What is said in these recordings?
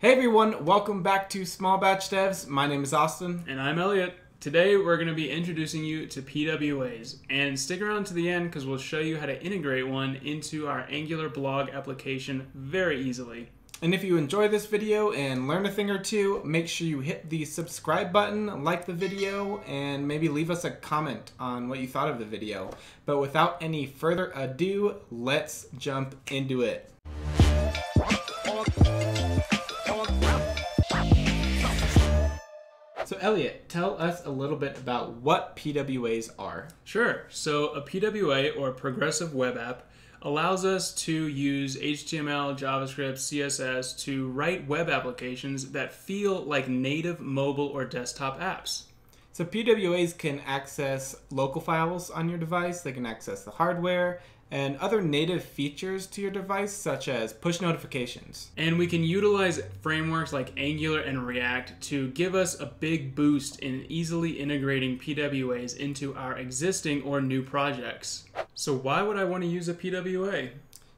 Hey everyone, welcome back to Small Batch Devs. My name is Austin. And I'm Elliot. Today we're going to be introducing you to PWAs. And stick around to the end because we'll show you how to integrate one into our Angular blog application very easily. And if you enjoy this video and learn a thing or two, make sure you hit the subscribe button, like the video, and maybe leave us a comment on what you thought of the video. But without any further ado, let's jump into it. Elliot, tell us a little bit about what PWAs are. Sure. So a PWA or progressive web app allows us to use HTML, JavaScript, CSS to write web applications that feel like native mobile or desktop apps. So PWAs can access local files on your device, they can access the hardware, and other native features to your device, such as push notifications. And we can utilize frameworks like Angular and React to give us a big boost in easily integrating PWAs into our existing or new projects. So, why would I want to use a PWA?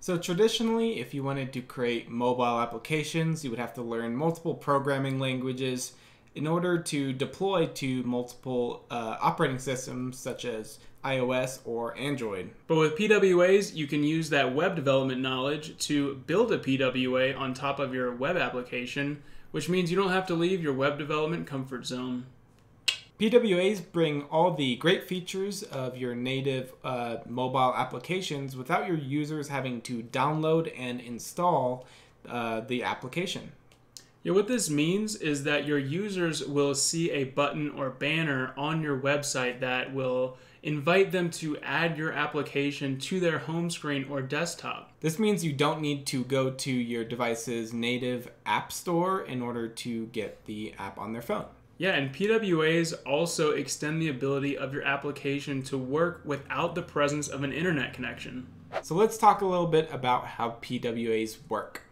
So, traditionally, if you wanted to create mobile applications, you would have to learn multiple programming languages in order to deploy to multiple uh, operating systems such as iOS or Android. But with PWAs, you can use that web development knowledge to build a PWA on top of your web application, which means you don't have to leave your web development comfort zone. PWAs bring all the great features of your native uh, mobile applications without your users having to download and install uh, the application. Yeah, what this means is that your users will see a button or banner on your website that will invite them to add your application to their home screen or desktop. This means you don't need to go to your device's native app store in order to get the app on their phone. Yeah, and PWAs also extend the ability of your application to work without the presence of an internet connection. So let's talk a little bit about how PWAs work.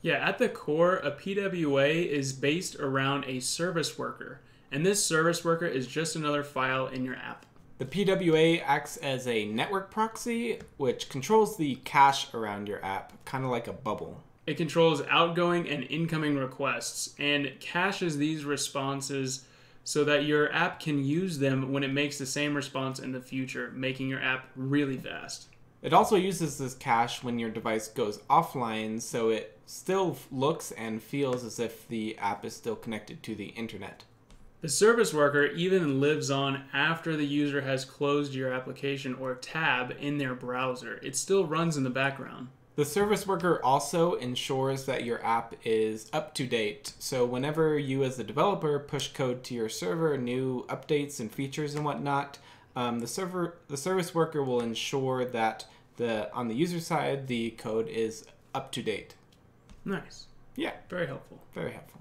Yeah, at the core, a PWA is based around a service worker, and this service worker is just another file in your app. The PWA acts as a network proxy, which controls the cache around your app, kind of like a bubble. It controls outgoing and incoming requests and caches these responses so that your app can use them when it makes the same response in the future, making your app really fast. It also uses this cache when your device goes offline, so it still looks and feels as if the app is still connected to the internet. The service worker even lives on after the user has closed your application or tab in their browser. It still runs in the background. The service worker also ensures that your app is up to date. So whenever you as the developer push code to your server, new updates and features and whatnot, um, the server the service worker will ensure that the on the user side the code is up to date. Nice. Yeah. Very helpful. Very helpful.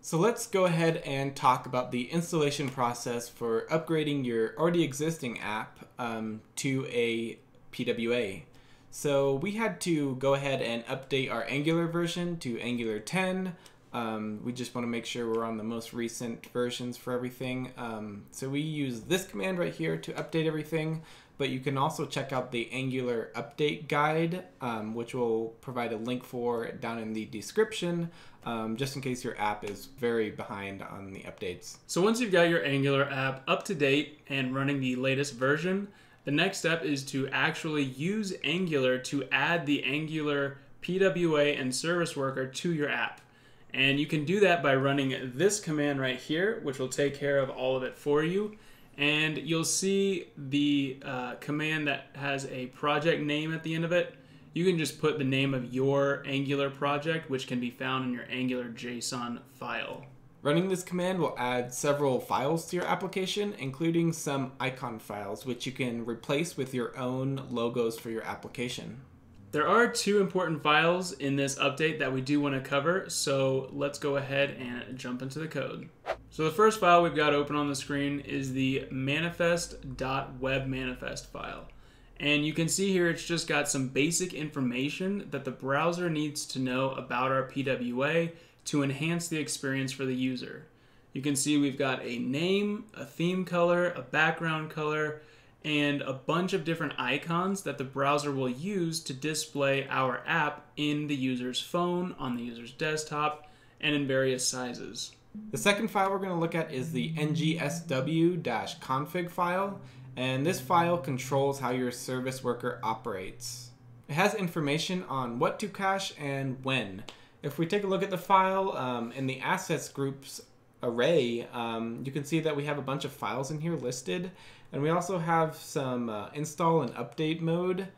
So let's go ahead and talk about the installation process for upgrading your already existing app um, to a PWA. So we had to go ahead and update our Angular version to Angular 10. Um, we just want to make sure we're on the most recent versions for everything. Um, so we use this command right here to update everything but you can also check out the Angular update guide, um, which we'll provide a link for down in the description, um, just in case your app is very behind on the updates. So once you've got your Angular app up to date and running the latest version, the next step is to actually use Angular to add the Angular PWA and service worker to your app. And you can do that by running this command right here, which will take care of all of it for you and you'll see the uh, command that has a project name at the end of it. You can just put the name of your Angular project, which can be found in your Angular JSON file. Running this command will add several files to your application, including some icon files, which you can replace with your own logos for your application. There are two important files in this update that we do want to cover, so let's go ahead and jump into the code. So the first file we've got open on the screen is the manifest.webmanifest file. And you can see here it's just got some basic information that the browser needs to know about our PWA to enhance the experience for the user. You can see we've got a name, a theme color, a background color, and a bunch of different icons that the browser will use to display our app in the user's phone, on the user's desktop, and in various sizes. The second file we're going to look at is the ngsw-config file, and this file controls how your service worker operates. It has information on what to cache and when. If we take a look at the file um, in the assets groups array, um, you can see that we have a bunch of files in here listed, and we also have some uh, install and update mode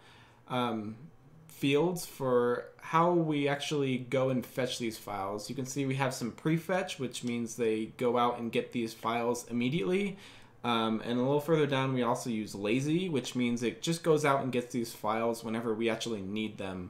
um, fields for how we actually go and fetch these files. You can see we have some prefetch, which means they go out and get these files immediately. Um, and a little further down, we also use lazy, which means it just goes out and gets these files whenever we actually need them.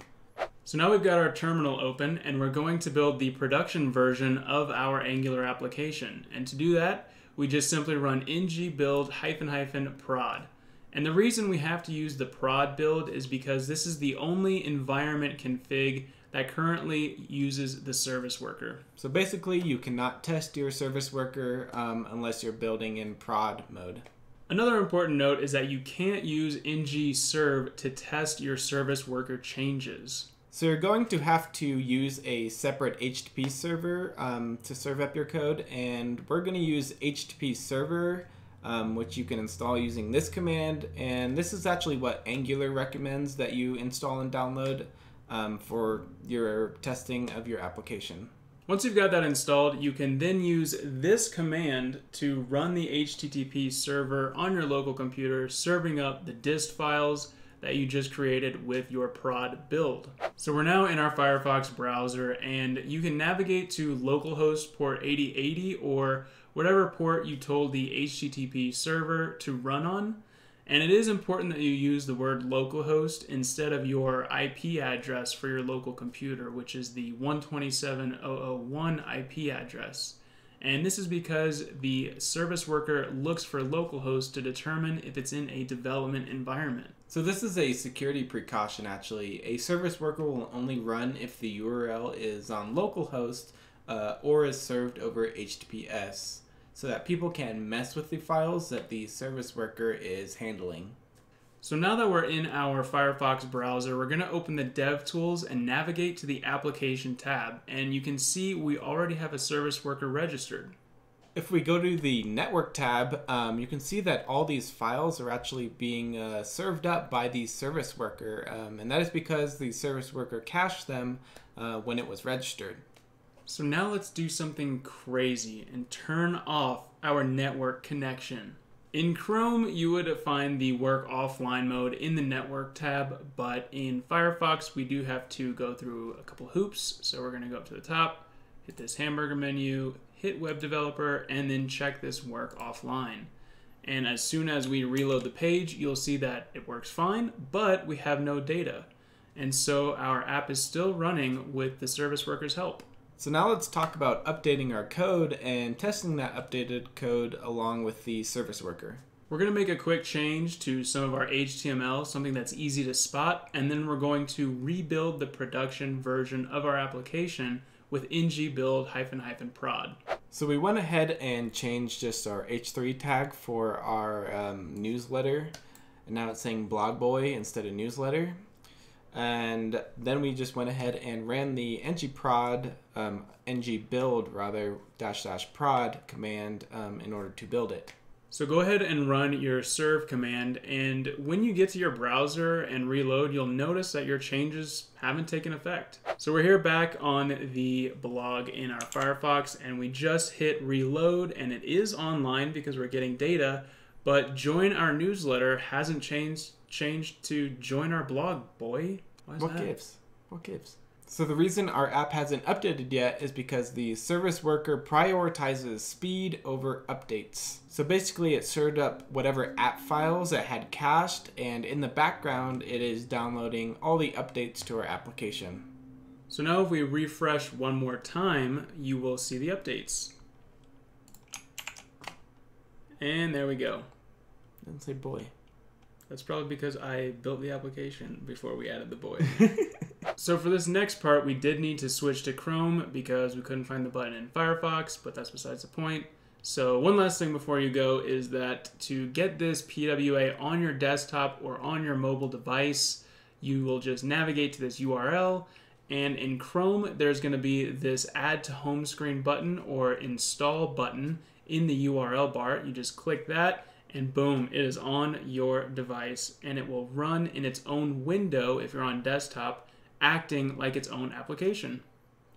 So now we've got our terminal open and we're going to build the production version of our Angular application. And to do that, we just simply run ng build hyphen hyphen prod. And the reason we have to use the prod build is because this is the only environment config that currently uses the service worker. So basically, you cannot test your service worker um, unless you're building in prod mode. Another important note is that you can't use ng serve to test your service worker changes. So you're going to have to use a separate HTTP server um, to serve up your code, and we're going to use HTTP server um, which you can install using this command. And this is actually what Angular recommends that you install and download um, for your testing of your application. Once you've got that installed, you can then use this command to run the HTTP server on your local computer, serving up the dist files that you just created with your prod build. So we're now in our Firefox browser and you can navigate to localhost port 8080 or whatever port you told the HTTP server to run on. And it is important that you use the word localhost instead of your IP address for your local computer, which is the 127.001 IP address. And this is because the service worker looks for localhost to determine if it's in a development environment. So this is a security precaution actually. A service worker will only run if the URL is on localhost uh, or is served over HTTPS so that people can mess with the files that the service worker is handling. So now that we're in our Firefox browser, we're going to open the DevTools and navigate to the Application tab. And you can see we already have a service worker registered. If we go to the Network tab, um, you can see that all these files are actually being uh, served up by the service worker. Um, and that is because the service worker cached them uh, when it was registered. So now let's do something crazy and turn off our network connection. In Chrome, you would find the work offline mode in the network tab, but in Firefox, we do have to go through a couple hoops. So we're gonna go up to the top, hit this hamburger menu, hit web developer, and then check this work offline. And as soon as we reload the page, you'll see that it works fine, but we have no data. And so our app is still running with the service worker's help. So now let's talk about updating our code and testing that updated code along with the service worker. We're going to make a quick change to some of our HTML, something that's easy to spot, and then we're going to rebuild the production version of our application with ng build hyphen hyphen prod. So we went ahead and changed just our h3 tag for our um, newsletter, and now it's saying blog boy instead of newsletter and then we just went ahead and ran the ng prod um, ng build rather dash dash prod command um, in order to build it. So go ahead and run your serve command and when you get to your browser and reload you'll notice that your changes haven't taken effect. So we're here back on the blog in our firefox and we just hit reload and it is online because we're getting data but join our newsletter hasn't changed changed to join our blog, boy. what that? gives? What gives? So the reason our app hasn't updated yet is because the service worker prioritizes speed over updates. So basically it served up whatever app files it had cached and in the background it is downloading all the updates to our application. So now if we refresh one more time, you will see the updates. And there we go. Didn't say boy. That's probably because I built the application before we added the boy. so for this next part, we did need to switch to Chrome because we couldn't find the button in Firefox, but that's besides the point. So one last thing before you go is that to get this PWA on your desktop or on your mobile device, you will just navigate to this URL And in Chrome, there's going to be this add to home screen button or install button in the URL bar. You just click that and boom, it is on your device and it will run in its own window if you're on desktop, acting like its own application.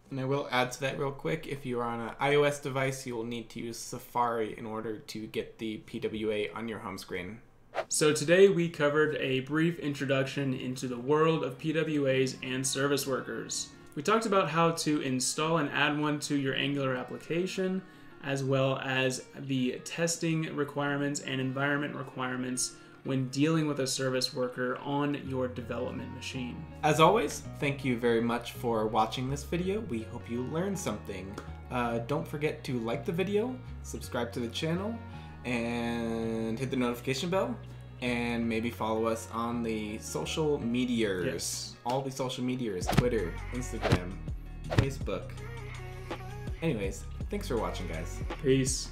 And I will add to that real quick. If you are on an iOS device, you will need to use Safari in order to get the PWA on your home screen. So today we covered a brief introduction into the world of PWAs and service workers. We talked about how to install and add one to your Angular application, as well as the testing requirements and environment requirements when dealing with a service worker on your development machine. As always, thank you very much for watching this video. We hope you learned something. Uh, don't forget to like the video, subscribe to the channel, and hit the notification bell. And maybe follow us on the social medias. Yes. All the social medias Twitter, Instagram, Facebook. Anyways, thanks for watching, guys. Peace.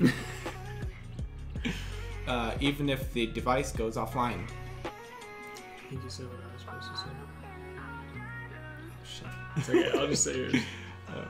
Uh, even if the device goes offline. I think you said what I was supposed to say. Shit. It's okay, I'll just say yours. Uh,